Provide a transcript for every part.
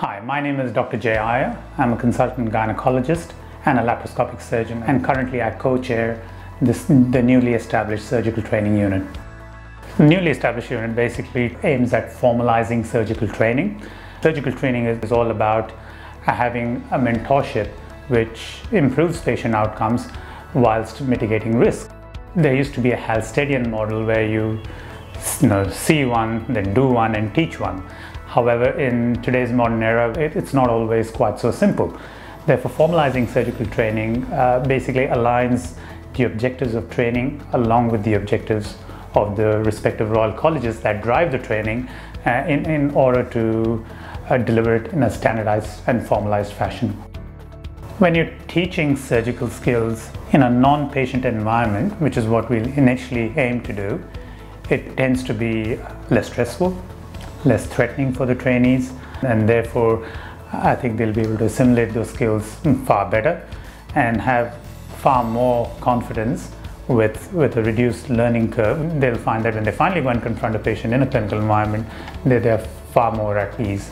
Hi, my name is Dr. Jay Iyer. I'm a consultant gynecologist and a laparoscopic surgeon, and currently I co-chair the newly established surgical training unit. The newly established unit basically aims at formalizing surgical training. Surgical training is all about having a mentorship which improves patient outcomes whilst mitigating risk. There used to be a Halstedian model where you, you know, see one, then do one and teach one. However, in today's modern era, it, it's not always quite so simple. Therefore, formalizing surgical training uh, basically aligns the objectives of training along with the objectives of the respective royal colleges that drive the training uh, in, in order to uh, deliver it in a standardized and formalized fashion. When you're teaching surgical skills in a non-patient environment, which is what we initially aim to do, it tends to be less stressful, less threatening for the trainees and therefore I think they'll be able to assimilate those skills hmm, far better and have far more confidence with, with a reduced learning curve. They'll find that when they finally go and confront a patient in a clinical environment, they, they're far more at ease.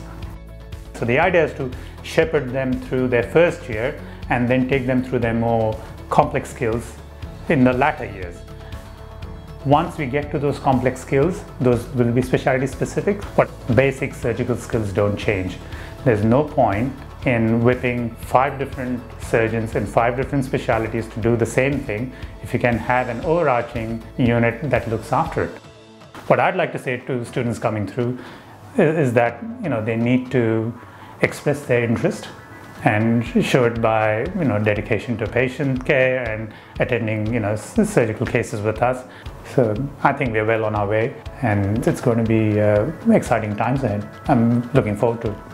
So the idea is to shepherd them through their first year and then take them through their more complex skills in the latter years. Once we get to those complex skills, those will be specialty specific, but basic surgical skills don't change. There's no point in whipping five different surgeons in five different specialties to do the same thing if you can have an overarching unit that looks after it. What I'd like to say to students coming through is that you know they need to express their interest and showed by you know dedication to patient care and attending you know surgical cases with us so I think we're well on our way and it's going to be uh, exciting times ahead. I'm looking forward to it.